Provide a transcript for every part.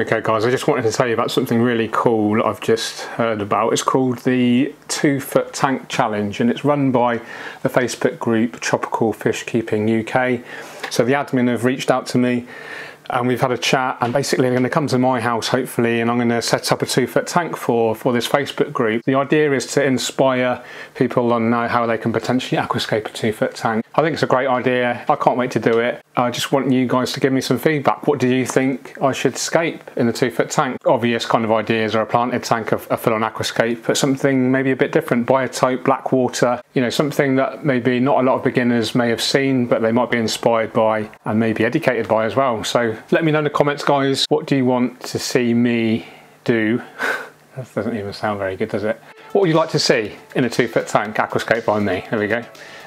Okay guys, I just wanted to tell you about something really cool I've just heard about. It's called the Two Foot Tank Challenge and it's run by the Facebook group Tropical Fish Keeping UK. So the admin have reached out to me and we've had a chat and basically they're going to come to my house hopefully and I'm going to set up a two foot tank for for this Facebook group. The idea is to inspire people on uh, how they can potentially aquascape a two foot tank. I think it's a great idea. I can't wait to do it. I just want you guys to give me some feedback. What do you think I should scape in the two foot tank? Obvious kind of ideas are a planted tank, a, full on aquascape, but something maybe a bit different, Biotope, black water, you know, something that maybe not a lot of beginners may have seen, but they might be inspired by and maybe educated by as well. So let me know in the comments, guys. What do you want to see me do? that doesn't even sound very good, does it? What would you like to see in a two foot tank aquascape by me? There we go.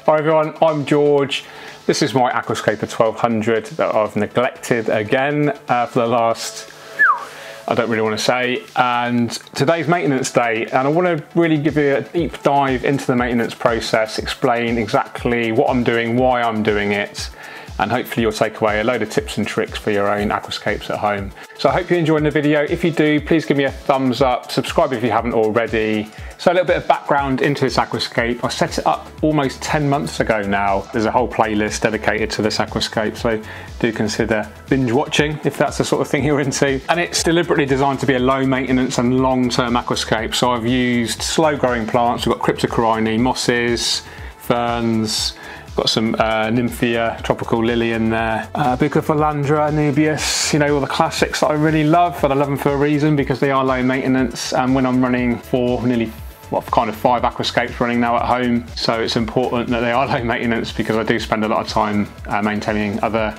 Hi everyone, I'm George. This is my Aquascaper 1200 that I've neglected again uh, for the last, I don't really want to say, and today's maintenance day and I want to really give you a deep dive into the maintenance process, explain exactly what I'm doing, why I'm doing it, and hopefully you'll take away a load of tips and tricks for your own aquascapes at home. So I hope you're enjoying the video. If you do, please give me a thumbs up, subscribe if you haven't already. So a little bit of background into this aquascape. I set it up almost 10 months ago now. There's a whole playlist dedicated to this aquascape, so do consider binge watching if that's the sort of thing you're into. And it's deliberately designed to be a low maintenance and long-term aquascape. So I've used slow growing plants. We've got cryptocoryne, mosses, ferns, Got some uh, tropical lily in there. Uh, Bucephalandra, Anubias, you know, all the classics that I really love, and I love them for a reason because they are low maintenance. And when I'm running for nearly what kind of five aquascapes running now at home so it's important that they are low maintenance because I do spend a lot of time uh, maintaining other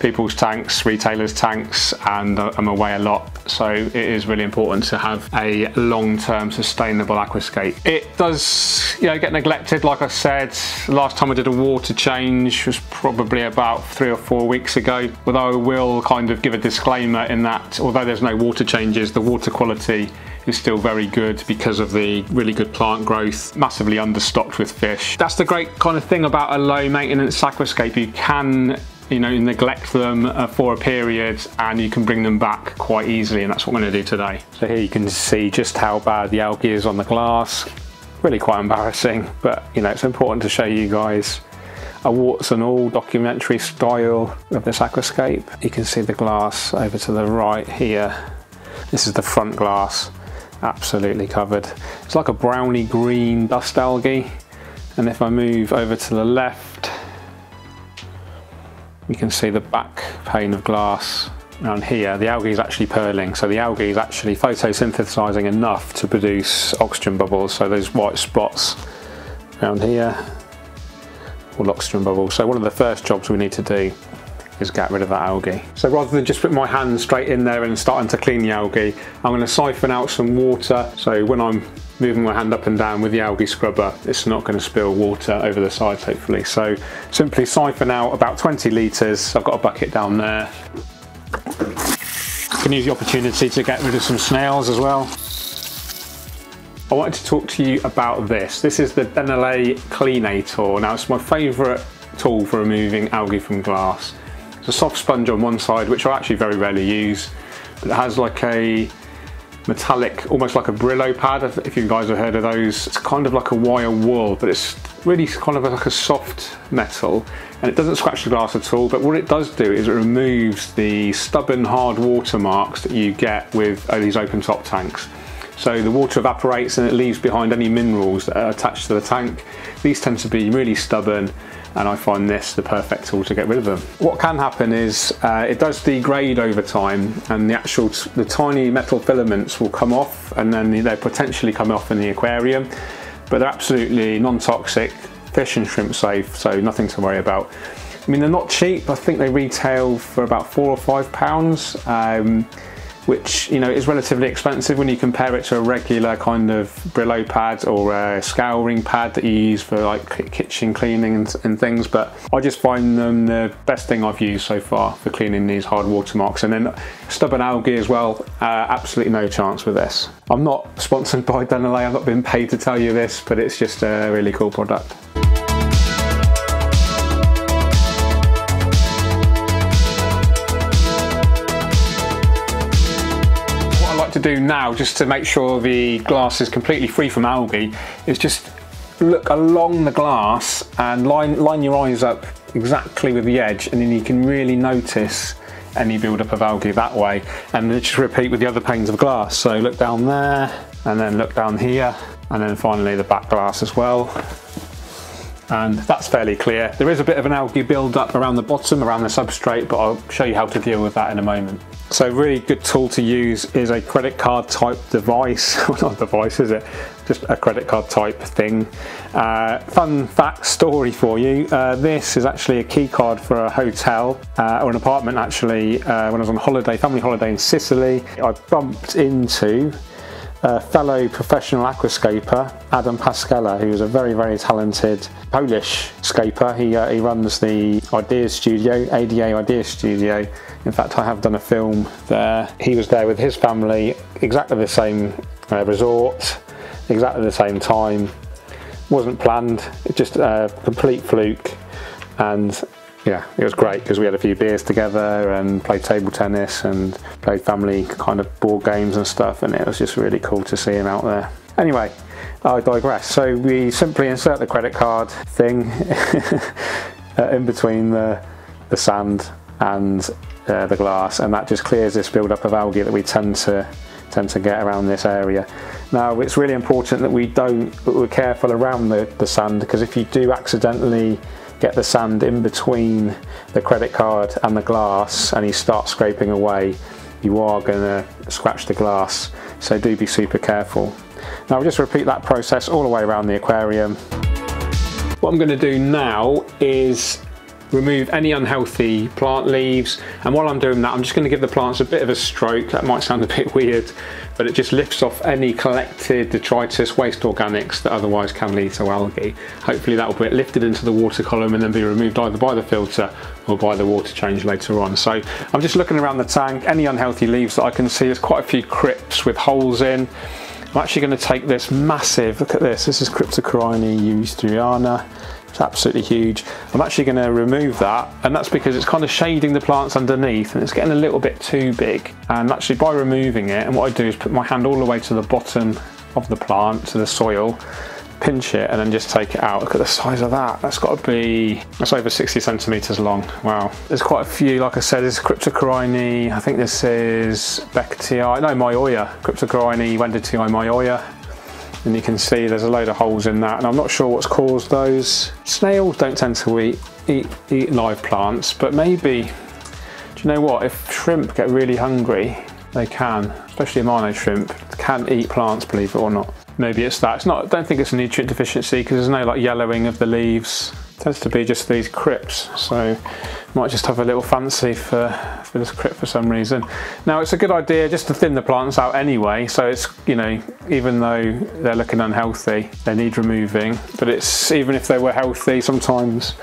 people's tanks, retailers' tanks, and uh, I'm away a lot. So it is really important to have a long-term sustainable aquascape. It does, you know, get neglected. Like I said, last time I did a water change was probably about three or four weeks ago. Although I will kind of give a disclaimer in that, although there's no water changes, the water quality is still very good because of the really good plant growth, massively understocked with fish. That's the great kind of thing about a low maintenance aquascape. You can you know, neglect them uh, for a period and you can bring them back quite easily and that's what I'm going to do today. So here you can see just how bad the algae is on the glass. Really quite embarrassing, but you know, it's important to show you guys a warts and all documentary style of this aquascape. You can see the glass over to the right here. This is the front glass, absolutely covered. It's like a browny green dust algae. And if I move over to the left, you can see the back pane of glass around here. The algae is actually purling. so the algae is actually photosynthesizing enough to produce oxygen bubbles. So those white spots around here, all oxygen bubbles. So one of the first jobs we need to do is get rid of that algae. So rather than just put my hand straight in there and starting to clean the algae, I'm going to siphon out some water. So when I'm moving my hand up and down with the algae scrubber, it's not going to spill water over the sides hopefully. So simply siphon out about 20 litres. I've got a bucket down there. Can use the opportunity to get rid of some snails as well. I wanted to talk to you about this. This is the Dennerle Cleanator. Now it's my favourite tool for removing algae from glass. It's a soft sponge on one side, which I actually very rarely use, but it has like a metallic, almost like a Brillo pad, if you guys have heard of those. It's kind of like a wire wool, but it's really kind of like a soft metal and it doesn't scratch the glass at all, but what it does do is it removes the stubborn hard water marks that you get with these open top tanks. So the water evaporates and it leaves behind any minerals that are attached to the tank. These tend to be really stubborn and I find this the perfect tool to get rid of them. What can happen is uh, it does degrade over time and the actual, the tiny metal filaments will come off and then they potentially come off in the aquarium, but they're absolutely non-toxic, fish and shrimp safe, so nothing to worry about. I mean, they're not cheap. I think they retail for about four or five pounds. Um, which you know is relatively expensive when you compare it to a regular kind of Brillo pad or a scouring pad that you use for like kitchen cleaning and, and, things but I just find them the best thing I've used so far for cleaning these hard watermarks and then stubborn algae as well uh, absolutely no chance with this. I'm not sponsored by Dennerle I've not been paid to tell you this but it's just a really cool product like to do now, just to make sure the glass is completely free from algae, is just look along the glass and line, line your eyes up exactly with the edge and then you can really notice any build-up of algae that way and then just repeat with the other panes of glass. So look down there and then look down here and then finally the back glass as well and that's fairly clear. There is a bit of an algae build-up around the bottom, around the substrate, but I'll show you how to deal with that in a moment. So really good tool to use is a credit card type device, not device is it, just a credit card type thing. Uh, fun fact story for you, uh, this is actually a key card for a hotel uh, or an apartment actually uh, when I was on holiday, family holiday in Sicily. I bumped into a fellow professional aquascaper, Adam Paszczela, who is a very, very talented Polish scaper. He, uh, he runs the Ideas Studio, ADA Ideas Studio. In fact, I have done a film there. He was there with his family, exactly the same uh, resort, exactly the same time. Wasn't planned, just a complete fluke. And yeah, it was great because we had a few beers together and played table tennis and played family kind of board games and stuff, and it was just really cool to see him out there. Anyway, I digress. So we simply insert the credit card thing in between the, the sand and uh, the glass, and that just clears this build-up of algae that we tend to tend to get around this area. Now, it's really important that we don't, we're careful around the, the sand because if you do accidentally get the sand in between the credit card and the glass and you start scraping away, you are going to scratch the glass. So do be super careful. Now I'll just repeat that process all the way around the aquarium. What I'm going to do now is remove any unhealthy plant leaves. And while I'm doing that I'm just going to give the plants a bit of a stroke. That might sound a bit weird but it just lifts off any collected detritus waste organics that otherwise can lead to algae. Hopefully that will be lifted into the water column and then be removed either by the filter or by the water change later on. So I'm just looking around the tank. Any unhealthy leaves that I can see there's quite a few crypts with holes in. I'm actually going to take this massive look at this. This is Cryptocoryne usteriana it's absolutely huge. I'm actually going to remove that and that's because it's kind of shading the plants underneath and it's getting a little bit too big. And actually by removing it, and what I do is put my hand all the way to the bottom of the plant, to the soil, pinch it and then just take it out. Look at the size of that. That's got to be, that's over 60 centimeters long. Wow. There's quite a few, like I said, this is Cryptocoryne, I think this is Beckettii, no, Mi Oya, Cryptocoryne, Wendtii Myoia and you can see there's a load of holes in that and I'm not sure what's caused those. Snails don't tend to eat, eat, eat live plants but maybe, do you know what, if shrimp get really hungry they can, especially Amano shrimp, can eat plants believe it or not. Maybe it's that. It's not. I don't think it's a nutrient deficiency because there's no like yellowing of the leaves. Tends to be just these crypts. So might just have a little fancy for, for this crypt for some reason. Now it's a good idea just to thin the plants out anyway. So it's, you know, even though they're looking unhealthy, they need removing. But it's, even if they were healthy, sometimes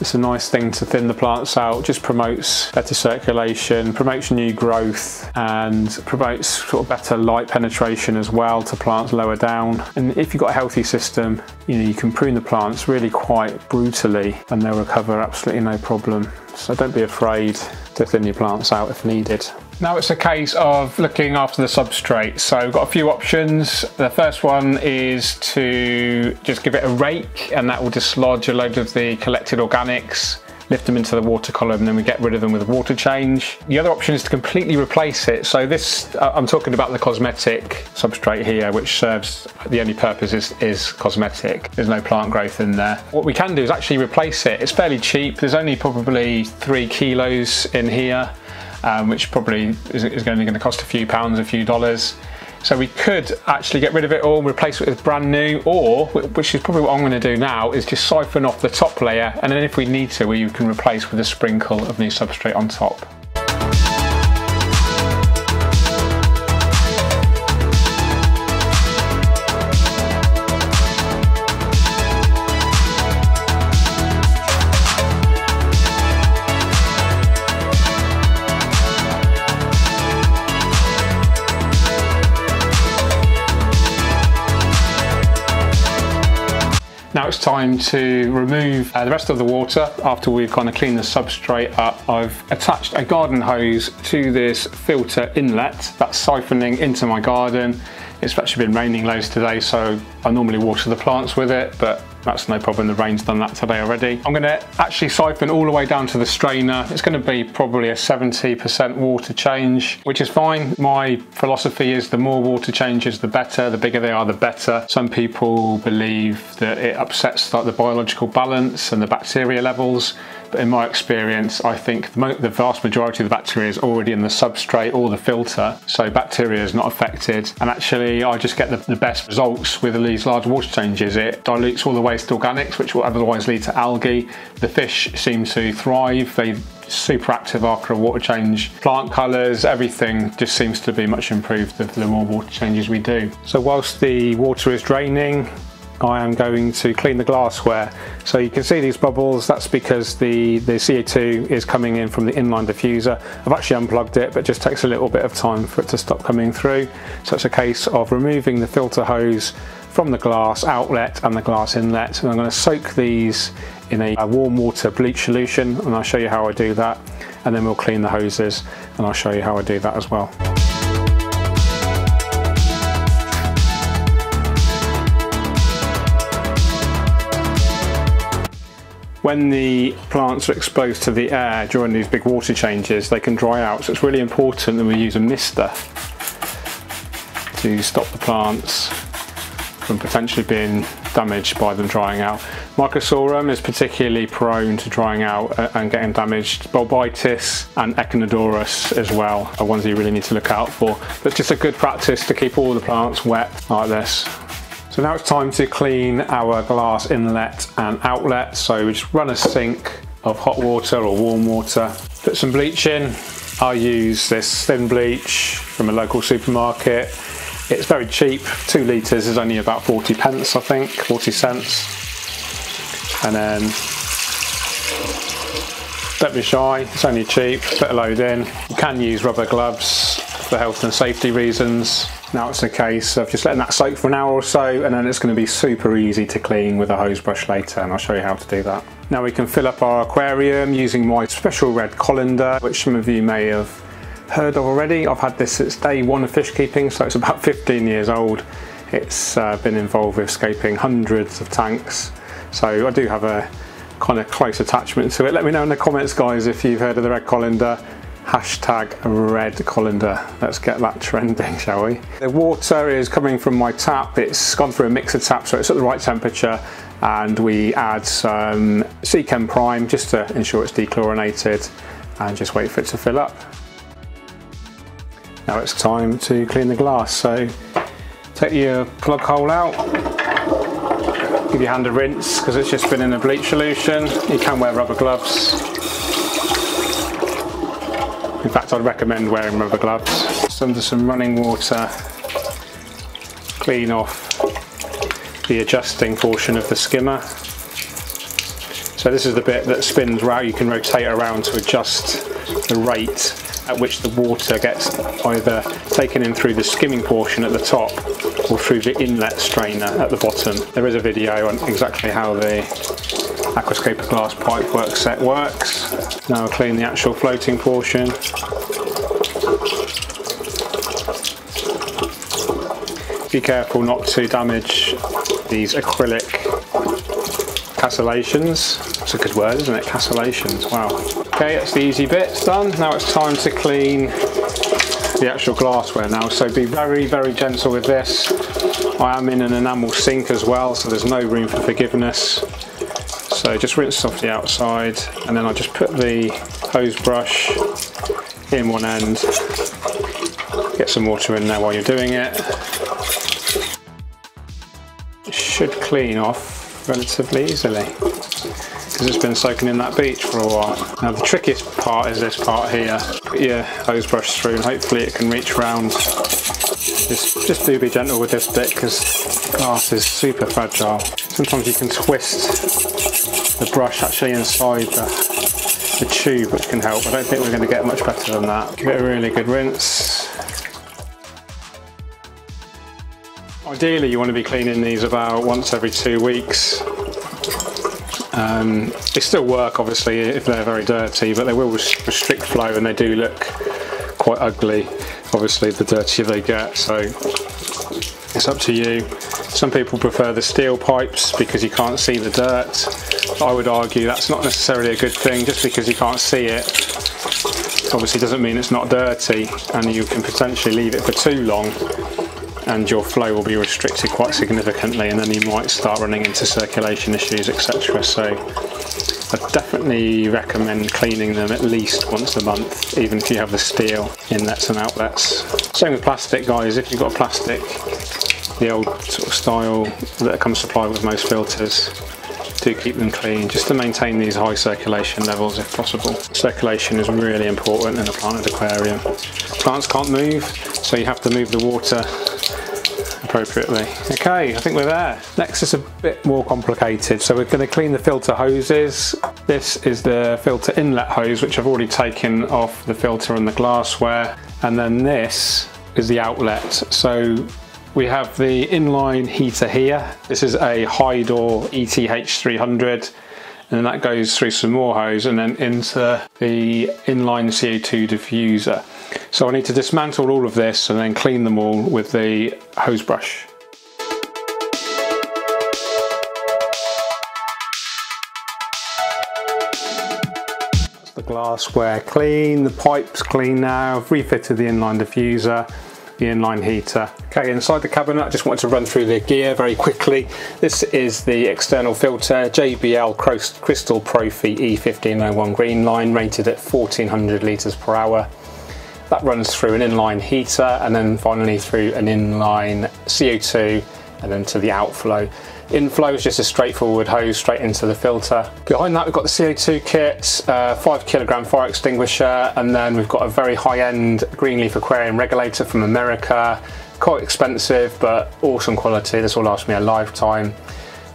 it's a nice thing to thin the plants out, just promotes better circulation, promotes new growth and promotes sort of better light penetration as well to plants lower down. And if you've got a healthy system, you know, you can prune the plants really quite brutally and they'll recover absolutely no problem. So don't be afraid to thin your plants out if needed. Now it's a case of looking after the substrate. So we've got a few options. The first one is to just give it a rake and that will dislodge a load of the collected organics lift them into the water column and then we get rid of them with water change. The other option is to completely replace it. So this, uh, I'm talking about the cosmetic substrate here, which serves, the only purpose is, is cosmetic. There's no plant growth in there. What we can do is actually replace it. It's fairly cheap. There's only probably three kilos in here um, which probably is, is only going to cost a few pounds, a few dollars. So we could actually get rid of it all, replace it with brand new, or, which is probably what I'm going to do now, is just siphon off the top layer, and then if we need to, we can replace with a sprinkle of new substrate on top. Time to remove uh, the rest of the water after we've kind of cleaned the substrate up. I've attached a garden hose to this filter inlet that's siphoning into my garden. It's actually been raining loads today so I normally water the plants with it but that's no problem, the rain's done that today already. I'm gonna actually siphon all the way down to the strainer. It's gonna be probably a 70% water change, which is fine. My philosophy is the more water changes, the better. The bigger they are, the better. Some people believe that it upsets like the biological balance and the bacteria levels. In my experience, I think the vast majority of the bacteria is already in the substrate or the filter, so bacteria is not affected. And actually, I just get the, the best results with these large water changes. It dilutes all the waste organics, which will otherwise lead to algae. The fish seem to thrive. They super active after a water change. Plant colours, everything just seems to be much improved the, the more water changes we do. So whilst the water is draining, I am going to clean the glassware. So you can see these bubbles, that's because the, the CO2 is coming in from the inline diffuser. I've actually unplugged it, but it just takes a little bit of time for it to stop coming through. So it's a case of removing the filter hose from the glass outlet and the glass inlet. And I'm gonna soak these in a, a warm water bleach solution, and I'll show you how I do that. And then we'll clean the hoses, and I'll show you how I do that as well. When the plants are exposed to the air during these big water changes, they can dry out. So it's really important that we use a mister to stop the plants from potentially being damaged by them drying out. Microsorum is particularly prone to drying out uh, and getting damaged. Bolbitis and Echinodorus as well are ones you really need to look out for. But it's just a good practice to keep all the plants wet like this. So now it's time to clean our glass inlet and outlet. So we just run a sink of hot water or warm water, put some bleach in. I use this thin bleach from a local supermarket. It's very cheap, two litres is only about 40 pence I think, 40 cents. And then, don't be shy, it's only cheap, put a load in. You can use rubber gloves for health and safety reasons. Now it's a case of just letting that soak for an hour or so and then it's going to be super easy to clean with a hose brush later and I'll show you how to do that. Now we can fill up our aquarium using my special red colander which some of you may have heard of already. I've had this since day one of fish keeping so it's about 15 years old. It's uh, been involved with scaping hundreds of tanks so I do have a kind of close attachment to it. Let me know in the comments guys if you've heard of the red colander hashtag red colander. Let's get that trending, shall we? The water is coming from my tap. It's gone through a mixer tap, so it's at the right temperature. And we add some Seachem Prime just to ensure it's dechlorinated and just wait for it to fill up. Now it's time to clean the glass. So take your plug hole out, give your hand a rinse because it's just been in a bleach solution. You can wear rubber gloves in fact, I'd recommend wearing rubber gloves. Just under some running water, clean off the adjusting portion of the skimmer. So this is the bit that spins around, you can rotate around to adjust the rate at which the water gets either taken in through the skimming portion at the top or through the inlet strainer at the bottom. There is a video on exactly how the aquascaper glass pipe work set works. Now I'll clean the actual floating portion. Be careful not to damage these acrylic castellations. That's a good word, isn't it? Castellations, wow. Okay, that's the easy bits done. Now it's time to clean the actual glassware now. So be very, very gentle with this. I am in an enamel sink as well, so there's no room for forgiveness. So just rinse off the outside and then I just put the hose brush in one end, get some water in there while you're doing it. it should clean off relatively easily because it's been soaking in that beach for a while. Now the trickiest part is this part here. Put your hose brush through and hopefully it can reach around. Just, just do be gentle with this bit because glass is super fragile. Sometimes you can twist the brush actually inside the, the tube which can help. I don't think we're going to get much better than that. Give it a really good rinse. Ideally you want to be cleaning these about once every two weeks Um, they still work obviously if they're very dirty, but they will restrict flow and they do look quite ugly, obviously the dirtier they get, so it's up to you. Some people prefer the steel pipes because you can't see the dirt. I would argue that's not necessarily a good thing, just because you can't see it. Obviously doesn't mean it's not dirty and you can potentially leave it for too long and your flow will be restricted quite significantly and then you might start running into circulation issues etc so I definitely recommend cleaning them at least once a month even if you have the steel inlets and outlets. Same with plastic guys, if you've got plastic the old sort of style that comes supplied with most filters do keep them clean just to maintain these high circulation levels if possible. Circulation is really important in a planted aquarium. Plants can't move so you have to move the water appropriately. Okay, I think we're there. Next is a bit more complicated. So we're going to clean the filter hoses. This is the filter inlet hose, which I've already taken off the filter and the glassware. And then this is the outlet. So we have the inline heater here. This is a Hydor ETH300 and that goes through some more hose and then into the inline CO2 diffuser. So I need to dismantle all of this and then clean them all with the hose brush. the glassware clean, the pipes clean now, I've refitted the inline diffuser the inline heater. Okay, inside the cabinet, I just wanted to run through the gear very quickly. This is the external filter, JBL CristalProfi E1501 green line, rated at 1400 litres per hour. That runs through an inline heater and then finally through an inline CO2 and then to the outflow. Inflow is just a straightforward hose straight into the filter. Behind that we've got the CO2 kit, uh, 5 kilogram fire extinguisher and then we've got a very high-end Greenleaf aquarium regulator from America. Quite expensive but awesome quality, this will last me a lifetime.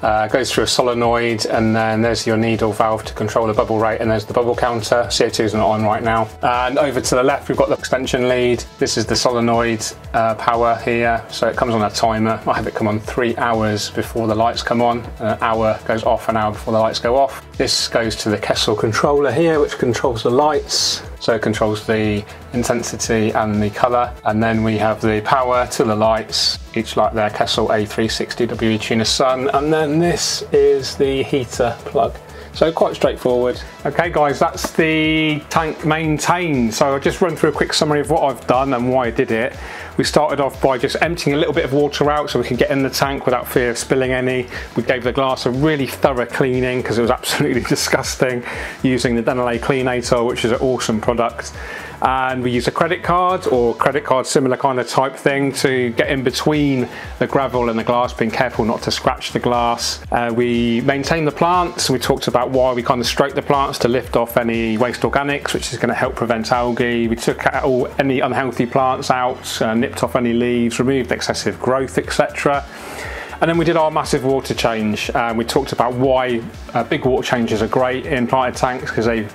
Uh, goes through a solenoid and then there's your needle valve to control the bubble rate and there's the bubble counter. CO2 is not on right now. And over to the left we've got the extension lead. This is the solenoid uh, power here. So it comes on a timer. I have it come on three hours before the lights come on. An hour goes off, an hour before the lights go off. This goes to the Kessil controller here which controls the lights. So it controls the intensity and the colour. And then we have the power to the lights, each light there, Kessil A360 WE Tuner Sun. And then this is the heater plug. So quite straightforward. Okay guys, that's the tank maintained. So I'll just run through a quick summary of what I've done and why I did it. We started off by just emptying a little bit of water out so we could get in the tank without fear of spilling any. We gave the glass a really thorough cleaning because it was absolutely disgusting using the Dennerle Cleanator, which is an awesome product and we use a credit card or credit card similar kind of type thing to get in between the gravel and the glass, being careful not to scratch the glass. Uh, we maintain the plants. We talked about why we kind of stroke the plants to lift off any waste organics, which is going to help prevent algae. We took out all any unhealthy plants out, uh, nipped off any leaves, removed excessive growth, etc. And then we did our massive water change. Uh, we talked about why uh, big water changes are great in planted tanks because they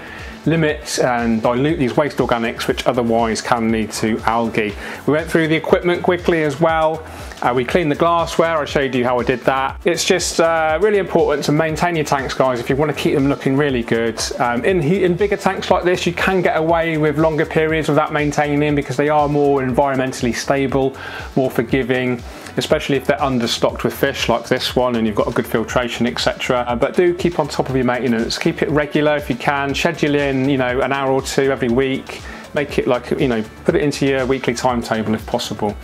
limit and dilute these waste organics which otherwise can lead to algae. We went through the equipment quickly as well. Uh, we cleaned the glassware, I showed you how I did that. It's just uh, really important to maintain your tanks guys if you want to keep them looking really good. Um, in, in bigger tanks like this you can get away with longer periods without maintaining them because they are more environmentally stable, more forgiving especially if they're understocked with fish like this one and you've got a good filtration etc uh, but do keep on top of your maintenance. Keep it regular if you can. Schedule in you know an hour or two every week make it like you know put it into your weekly timetable if possible.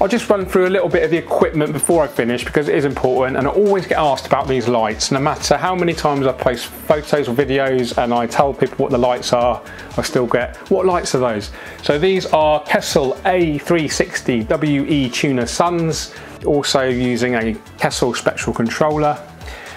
I'll just run through a little bit of the equipment before I finish because it is important and I always get asked about these lights. No matter how many times I post photos or videos and I tell people what the lights are I still get what lights are those? So these are Kessil A360 WE tuner suns also using a Kessil spectral controller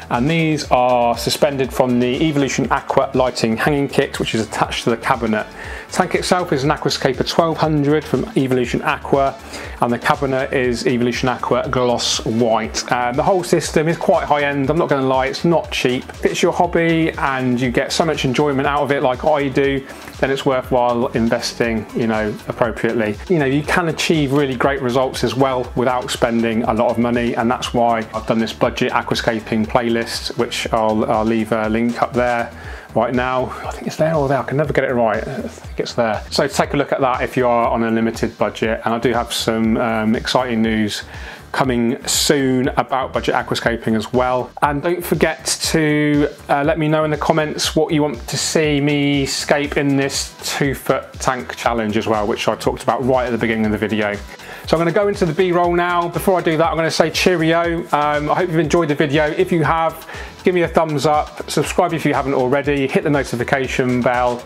and these are suspended from the Evolution Aqua lighting hanging kit which is attached to the cabinet. Tank itself is an Aquascaper 1200 from Evolution Aqua and the cabinet is Evolution Aqua Gloss White. Um, the whole system is quite high end, I'm not going to lie, it's not cheap. Fits your hobby and you get so much enjoyment out of it like I do. Then it's worthwhile investing, you know, appropriately. You know, you can achieve really great results as well without spending a lot of money, and that's why I've done this budget aquascaping playlist, which I'll, I'll leave a link up there right now. I think it's there or there, I can never get it right. I think it's there. So take a look at that if you are on a limited budget. And I do have some um, exciting news coming soon about budget aquascaping as well. And don't forget to uh, let me know in the comments what you want to see me scape in this two foot tank challenge as well, which I talked about right at the beginning of the video. So I'm going to go into the B-roll now. Before I do that, I'm going to say cheerio. Um, I hope you've enjoyed the video. If you have, give me a thumbs up, subscribe if you haven't already, hit the notification bell.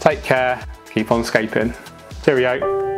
Take care, keep on scaping. Cheerio.